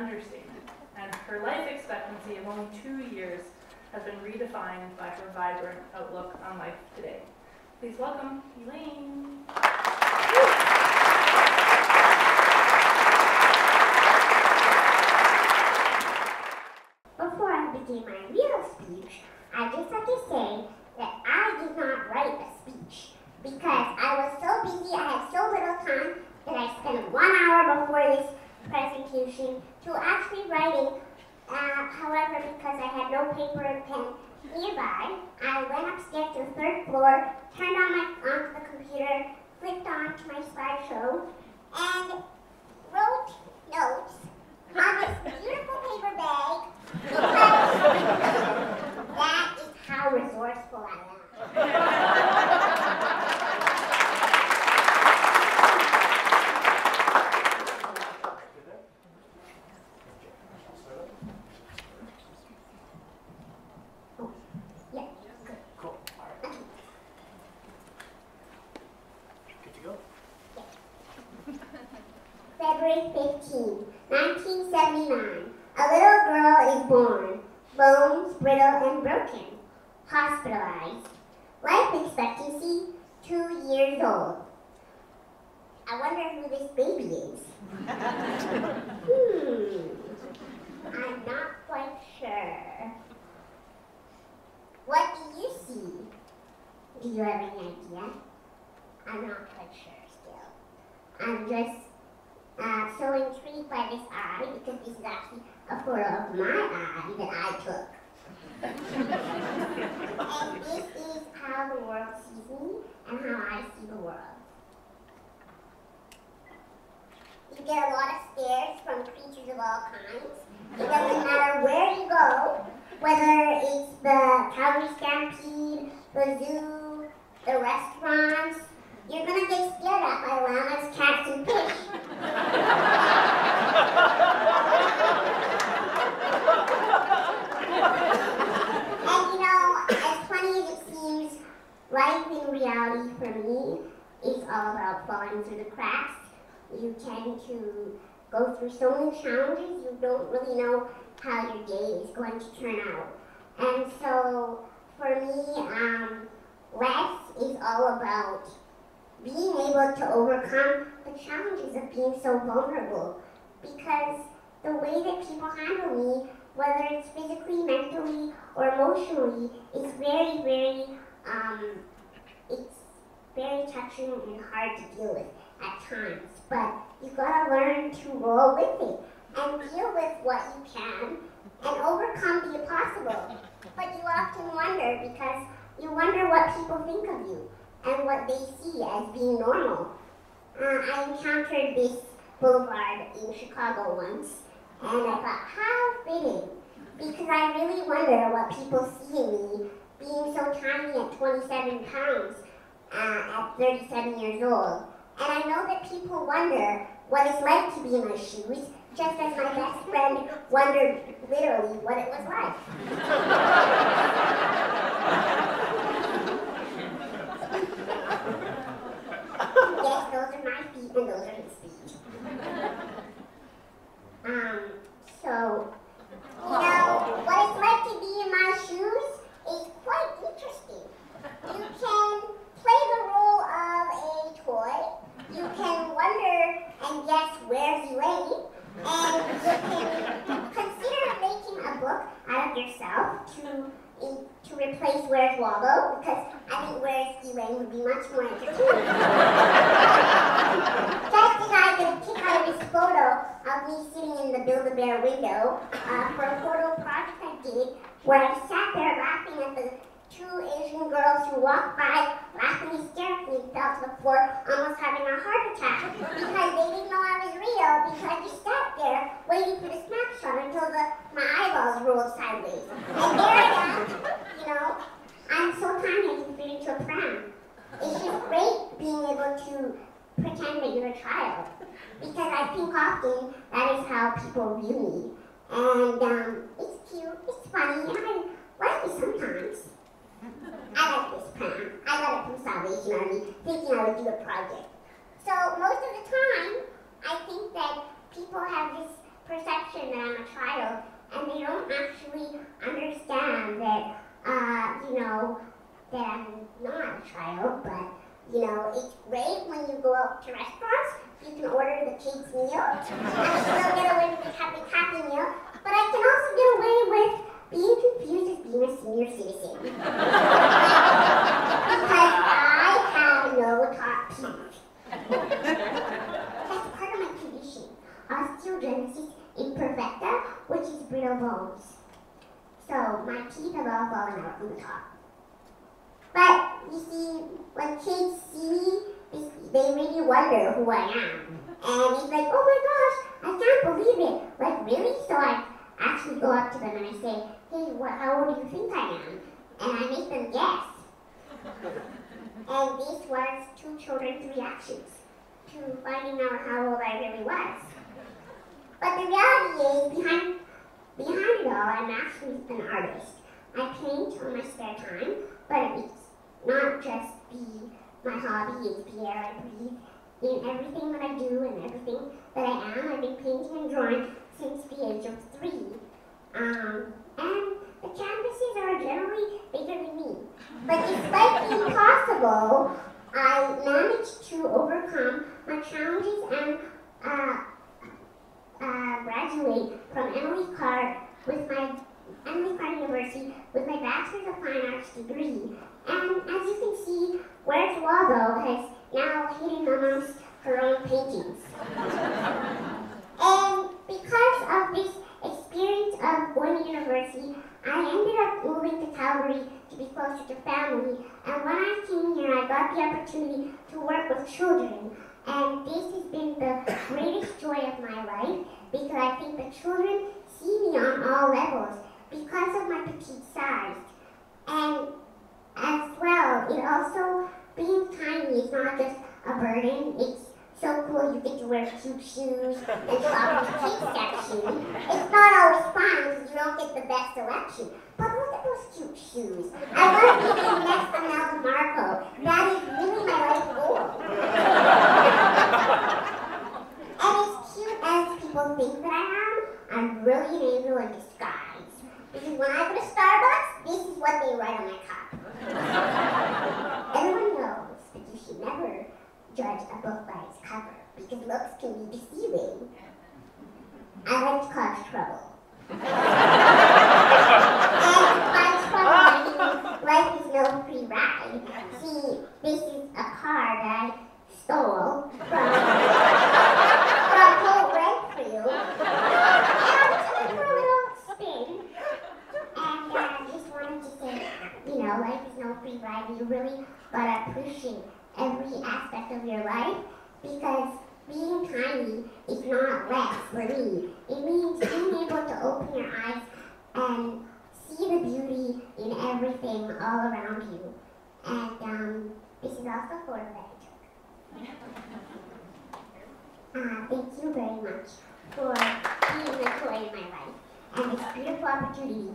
understatement, and her life expectancy of only two years has been redefined by her vibrant outlook on life today. Please welcome Elaine. Before I begin my real speech, I'd just like to say that I did not write a speech because I was so busy, I had so little time that I spent one hour before this presentation to actually writing. Uh, however, because I had no paper and pen I went upstairs to the third floor, turned on my onto the computer, clicked on to my slideshow, 1979, a little girl is born, bones brittle and broken, hospitalized, life expectancy two years old. I wonder who this baby is. hmm. I'm not quite sure. What do you see? Do you have any idea? I'm not quite sure still. I'm just uh, so intrigued by this eye because this is actually a photo of my eye that I took. and this is how the world sees me and how I see the world. You get a lot of stares from creatures of all kinds. It doesn't matter where you go, whether it's the Calgary Stampede, the zoo, the restaurants, you're gonna get stared at by llamas, cats, and fish. And you know, as funny as it seems, life in reality for me is all about falling through the cracks. You tend to go through so many challenges, you don't really know how your day is going to turn out. And so, for me, um, less is all about being able to overcome the challenges of being so vulnerable. Because the way that people handle me, whether it's physically, mentally, or emotionally, is very, very, um, it's very touching and hard to deal with at times. But you gotta learn to roll with it and deal with what you can and overcome the impossible. But you often wonder because you wonder what people think of you and what they see as being normal. Uh, I encountered this boulevard in Chicago once, and I thought, how fitting, because I really wonder what people see in me, being so tiny at 27 pounds uh, at 37 years old. And I know that people wonder what it's like to be in my shoes, just as my best friend wondered literally what it was like. yes, those are my feet and those are. Um, so, you know, what it's like to be in my shoes is quite interesting. You can play the role of a toy. You can wonder and guess where's Elaine. And you can consider making a book out of yourself to in, to replace Where's Waldo, because I think Where's Elaine would be much more entertaining. Just as I could pick out this photo of me sitting in the Build-A-Bear window uh, for a photo project I did, where I sat there laughing at the two Asian girls who walked by, laughing hysterically, fell to the floor, almost having a heart attack because they didn't know I was real. Because I just sat there waiting for the snapshot until the my eyeballs rolled sideways, and there I am. You know, I'm so I can fit into a pram. It's just great being able to pretend that you're a child because I think often that is how people view me, and um, it's cute, it's funny, and I like it sometimes. I like this pram. I got it from Salvation Army, thinking I would do a project. So most of the time, I think that people have this perception that I'm a child, and they don't actually understand that, uh, you know, that I'm not a child, but, you know, it's great when you go out to restaurants, you can order the kids' meal, and still get away with the happy happy meal, but I can also get away with senior citizen. because I have no top teeth. That's part of my condition. Osteogenesis imperfecta, which is brittle bones. So my teeth have all fallen out from the top. But you see, when kids see me, they- they really wonder who I am. And it's like, oh my gosh, I can't believe it. Like, really? So I actually go up to them and I say, what, how old do you think I am? And I make them guess. And this was two children's reactions to finding out how old I really was. But the reality is, behind, behind it all, I'm actually an artist. I paint on my spare time, but it's not just be my hobby, it's the air I breathe. In everything that I do and everything that I am, I've been painting and drawing since the age of three. Um, and the canvases are generally bigger than me. But despite the impossible, I managed to overcome my challenges and uh, uh, graduate from Emily Carr with my Emily Carr University with my Bachelor's of Fine Arts degree. And as you can see, Where's Waldo has now hidden amongst her own paintings. and because of this experience of going to university, I ended up moving to Calgary to be closer to family. And when I came here, I got the opportunity to work with children. And this has been the greatest joy of my life because I think the children see me on all levels because of my petite size. And as well, it also, being tiny is not just a burden, it's so cool you get to wear cute shoes and shop in the kids section. It's not always fun because you don't get the best selection. But look at those cute shoes. I to be next to Marco. That is really my life goal. and as cute as people think that I am, I'm really an angel in disguise. Because when I go to Starbucks, this is what they write on my cup. Everyone knows that you should never judge a book by its cover because looks can be deceiving. I like to cause trouble. and by trouble, life is no free ride. See, this is a car that I stole from, from Hope Redfield. And I uh, just wanted to say, you know, life is no free ride. You really gotta appreciate every aspect of your life because being tiny is not less for me. It means being able to open your eyes and see the beauty in everything all around you. And um, this is also for I took. Uh, thank you very much for being the joy in my life and this beautiful opportunity